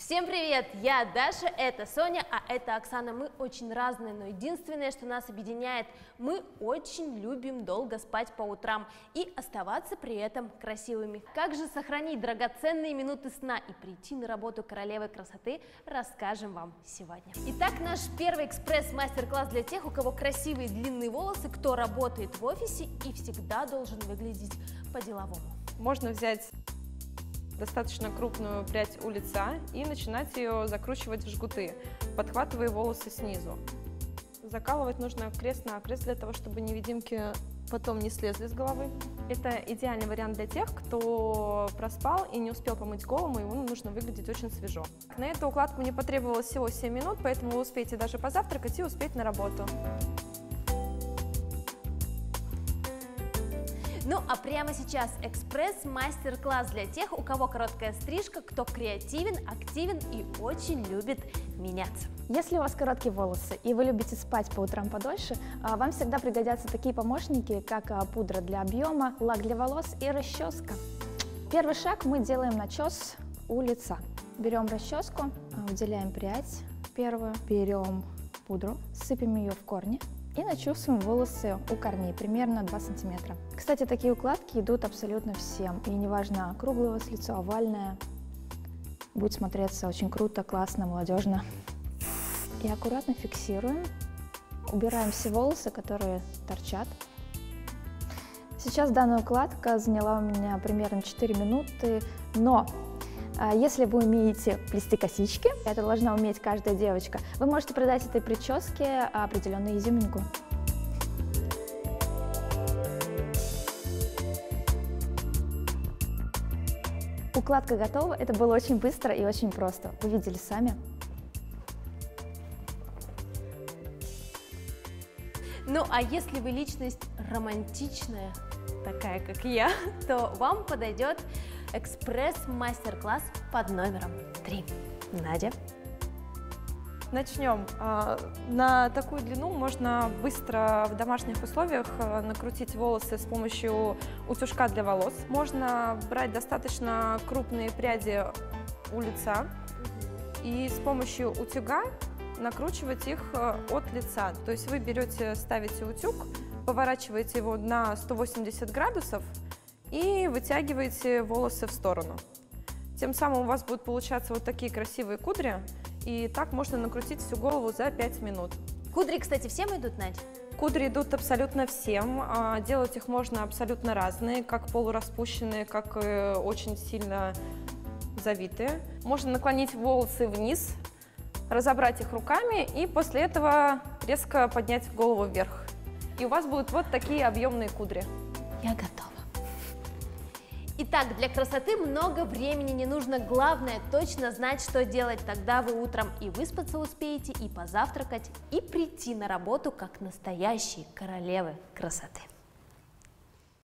Всем привет! Я Даша, это Соня, а это Оксана. Мы очень разные, но единственное, что нас объединяет, мы очень любим долго спать по утрам и оставаться при этом красивыми. Как же сохранить драгоценные минуты сна и прийти на работу королевы красоты, расскажем вам сегодня. Итак, наш первый экспресс-мастер-класс для тех, у кого красивые длинные волосы, кто работает в офисе и всегда должен выглядеть по-деловому. Можно взять достаточно крупную прядь у лица и начинать ее закручивать в жгуты, подхватывая волосы снизу. Закалывать нужно крест-накрест для того, чтобы невидимки потом не слезли с головы. Это идеальный вариант для тех, кто проспал и не успел помыть голову, ему нужно выглядеть очень свежо. На эту укладку мне потребовалось всего 7 минут, поэтому вы успеете даже позавтракать и успеть на работу. Ну а прямо сейчас экспресс-мастер-класс для тех, у кого короткая стрижка, кто креативен, активен и очень любит меняться. Если у вас короткие волосы и вы любите спать по утрам подольше, а, вам всегда пригодятся такие помощники, как а, пудра для объема, лак для волос и расческа. Первый шаг мы делаем начес у лица. Берем расческу, а, выделяем прядь первую, берем пудру, сыпем ее в корни и начесываем волосы у корней, примерно 2 сантиметра. Кстати, такие укладки идут абсолютно всем, и неважно, круглое у вас лицо, овальное, будет смотреться очень круто, классно, молодежно. И аккуратно фиксируем, убираем все волосы, которые торчат. Сейчас данная укладка заняла у меня примерно 4 минуты, но если вы умеете плести косички, это должна уметь каждая девочка, вы можете придать этой прическе определенную изюминку. Укладка готова, это было очень быстро и очень просто, вы видели сами. Ну а если вы личность романтичная, такая как я, то вам подойдет экспресс-мастер-класс под номером 3. Надя? Начнем. А, на такую длину можно быстро в домашних условиях а, накрутить волосы с помощью утюжка для волос. Можно брать достаточно крупные пряди у лица и с помощью утюга накручивать их а, от лица. То есть вы берете, ставите утюг, поворачиваете его на 180 градусов и вытягиваете волосы в сторону. Тем самым у вас будут получаться вот такие красивые кудри, и так можно накрутить всю голову за 5 минут. Кудри, кстати, всем идут, Надь? Кудри идут абсолютно всем, а, делать их можно абсолютно разные, как полураспущенные, как и очень сильно завитые. Можно наклонить волосы вниз, разобрать их руками и после этого резко поднять голову вверх. И у вас будут вот такие объемные кудри. Я готова. Итак, для красоты много времени не нужно, главное точно знать, что делать, тогда вы утром и выспаться успеете, и позавтракать, и прийти на работу как настоящие королевы красоты.